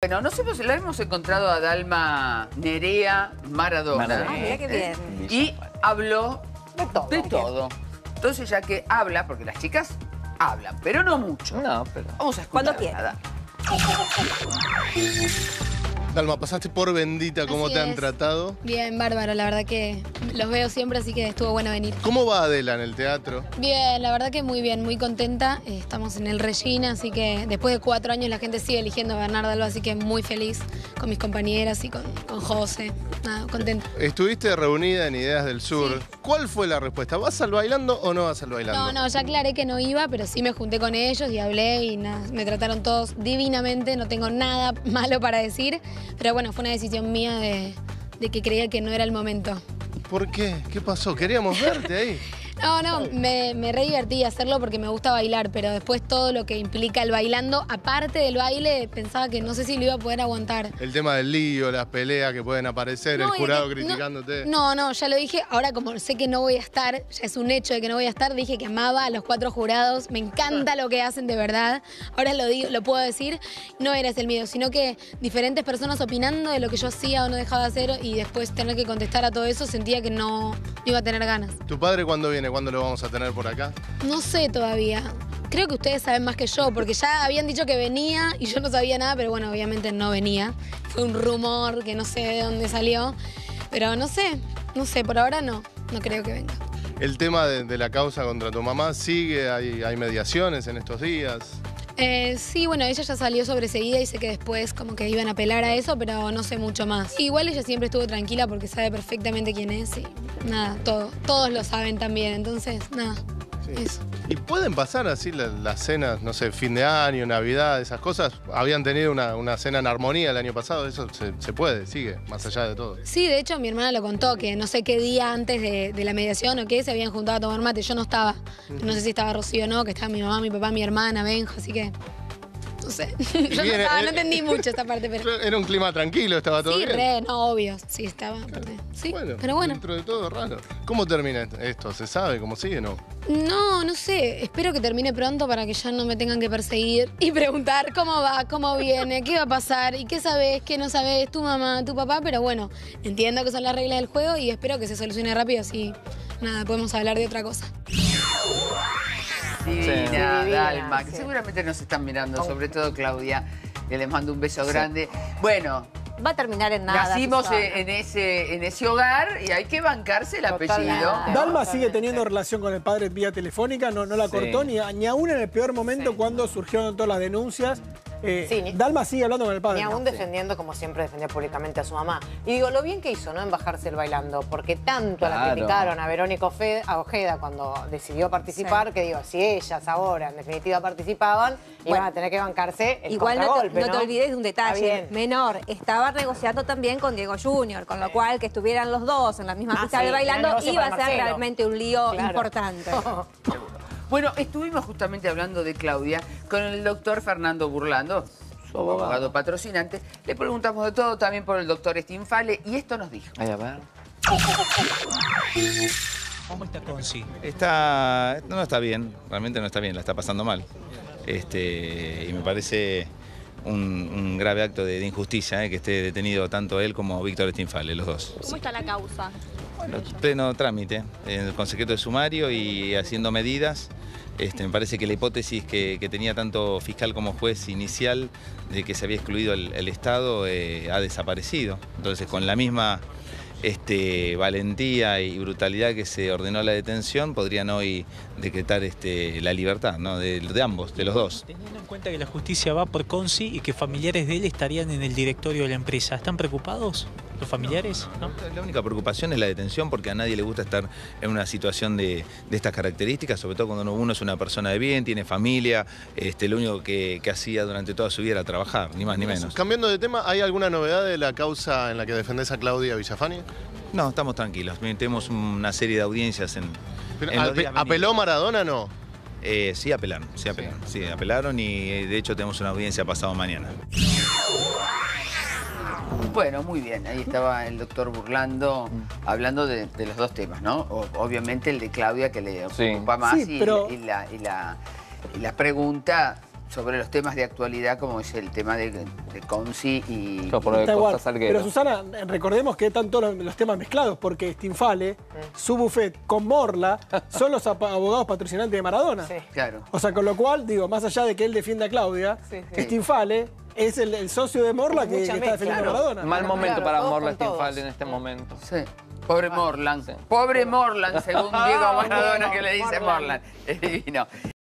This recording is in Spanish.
Bueno, nos hemos, la hemos encontrado a Dalma Nerea Maradona. Maradona. Ah, mira qué bien. Y habló De todo. de todo. Entonces, ya que habla, porque las chicas hablan, pero no mucho. No, pero... Vamos a escuchar. Cuando quiera. A Dalma. Dalma, pasaste por bendita, ¿cómo Así te han es. tratado? Bien, bárbaro, la verdad que los veo siempre, así que estuvo bueno venir. ¿Cómo va Adela en el teatro? Bien, la verdad que muy bien, muy contenta. Eh, Estamos en el Regina, así que después de cuatro años la gente sigue eligiendo a Bernardo Alba, así que muy feliz con mis compañeras y con, con José. Nada, contenta. Estuviste reunida en Ideas del Sur. Sí. ¿Cuál fue la respuesta? ¿Vas al bailando o no vas al bailando? No, no, ya aclaré que no iba, pero sí me junté con ellos y hablé y nada, me trataron todos divinamente, no tengo nada malo para decir, pero bueno, fue una decisión mía de, de que creía que no era el momento. ¿Por qué? ¿Qué pasó? Queríamos verte ahí. No, no, me, me re divertí hacerlo porque me gusta bailar, pero después todo lo que implica el bailando, aparte del baile, pensaba que no sé si lo iba a poder aguantar. El tema del lío, las peleas que pueden aparecer, No, el jurado que- criticándote. No, no, ya lo dije. Ahora, como sé que no voy a estar, ya es un hecho de que no voy a estar, dije que amaba a los cuatro jurados. Me encanta lo que hacen de verdad. Ahora lo, digo, lo puedo decir. No era ese el miedo, sino que diferentes personas opinando de lo que yo hacía o no dejaba de hacer y después tener que contestar a todo eso, sentía que no, no iba a tener ganas. ¿Tu padre cuándo viene? ¿Cuándo lo vamos a tener por acá? No sé todavía. Creo que ustedes saben más que yo, porque ya habían dicho que venía y yo no sabía nada, pero bueno, obviamente no venía. Fue un rumor que no sé de dónde salió. Pero no sé, no sé, por ahora no, no creo que venga. El tema de, de la causa contra tu mamá sigue, hay, hay mediaciones en estos días. Eh, sí, bueno, ella ya salió sobreseída y sé que después como que iban a apelar a eso, pero no sé mucho más. Igual ella siempre estuvo tranquila porque sabe perfectamente quién es y nada, todo, todos lo saben también, entonces nada, eso. ¿Y pueden pasar así la- las cenas, no sé, fin de año, Navidad, esas cosas? Habían tenido una, una cena en armonía el año pasado, eso se, se puede, sigue, más allá de todo. Sí, de hecho mi hermana lo contó, que no sé qué día antes de, de la mediación o qué, se habían juntado a tomar mate. Yo no estaba. No sé si estaba Rocío o no, que estaba mi mamá, mi papá, mi hermana, Benjo, así que. No sé. Yo no, Bien, estaba, no entendí mucho esta parte, pero. Era un clima tranquilo, estaba todo Sí, bien. re, no, obvio. Sí, estaba. Sí, pero bueno. Dentro de todo, raro. ¿Cómo termina esto? ¿Se sabe cómo sigue o no? No, no sé. Espero que termine pronto para que ya no me tengan que perseguir y preguntar cómo va, cómo viene, qué va a pasar y qué sabes, qué no sabes, tu mamá, tu papá. Pero bueno, entiendo que son las reglas del juego y espero que se solucione rápido así. Nada, podemos hablar de otra cosa. Divina, Sí. Dalma, que seguramente nos están mirando, sobre todo Claudia, que les mando un beso grande. Bueno, Va a terminar en nada. nacimos en, en ese, en ese hogar y hay que bancarse el apellido. Dalma sigue teniendo relación con el padre vía telefónica, no, no la Sí. cortó ni, ni aún en el peor momento cuando surgieron todas las denuncias. Eh, Sí, ni- Dalma sigue hablando con el padre. Ni aún defendiendo, como siempre defendía públicamente a su mamá. Y digo, lo bien que hizo, ¿no? En bajarse el bailando, porque tanto la criticaron a Verónica Ofe- a Ojeda cuando decidió participar, que digo, si ellas ahora en definitiva participaban, iban a tener que bancarse el Igual no te, no te olvides de un detalle menor. Estaba negociando también con Diego Junior, con lo cual que estuvieran los dos en la misma Ah, pista sí, de bailando iba a ser realmente un lío Claro. importante. Bueno, estuvimos justamente hablando de Claudia con el doctor Fernando Burlando, su abogado patrocinante. Le preguntamos de todo también por el doctor Stinfale y esto nos dijo. Ay, a ver. ¿Cómo está Conci? Está, no, no está bien, realmente no está bien, la está pasando mal. Este, y me parece un, un grave acto de, de injusticia eh, que esté detenido tanto él como Víctor Stinfale, los dos. ¿Cómo está la causa? Bueno, pleno trámite, eh, con secreto de sumario y haciendo medidas. Este, me parece que la hipótesis que, que tenía tanto fiscal como juez inicial de que se había excluido el, el Estado eh, ha desaparecido. Entonces, con la misma este, valentía y brutalidad que se ordenó la detención, podrían hoy decretar este, la libertad ¿no? de, ambos, de los dos. Teniendo en cuenta que la justicia va por Conci y que familiares de él estarían en el directorio de la empresa, ¿están preocupados los familiares? ¿No? La única preocupación es la detención porque a nadie le gusta estar en una situación de, de estas características, sobre todo cuando uno es una persona de bien, tiene familia, este, lo único que, que hacía durante toda su vida era trabajar, ni más ni menos. Cambiando de tema, ¿hay alguna novedad de la causa en la que defendés a Claudia Villafani? No, estamos tranquilos, tenemos una serie de audiencias en... Pero, en los ape- días ¿Apeló. Maradona no? Eh, sí apelaron, sí apelaron, sí apelaron y eh, de hecho tenemos una audiencia pasado mañana. Bueno, muy bien. Ahí estaba el doctor Burlando hablando de, de los dos temas, ¿no? O- obviamente el de Claudia que le Sí. ocupa más Sí, y, pero- y la, y la- y la pregunta sobre los temas de actualidad como es el tema de, de Conci y... Yo de. Costa. Pero Susana, recordemos que están todos los, los temas mezclados, porque Stinfale, su buffet con Morla son los abogados patrocinantes de Maradona. Sí. Claro. O sea, con lo cual, digo, más allá de que él defienda a Claudia, Sí, sí. Stinfale es el, el socio de Morla que, está defendiendo a Claro. Maradona. Mal momento claro, para Morla. Stinfalde en este momento. Sí. Pobre Morland. Pobre Morland, según Diego Maradona que le dice Morland. Morland. Es divino.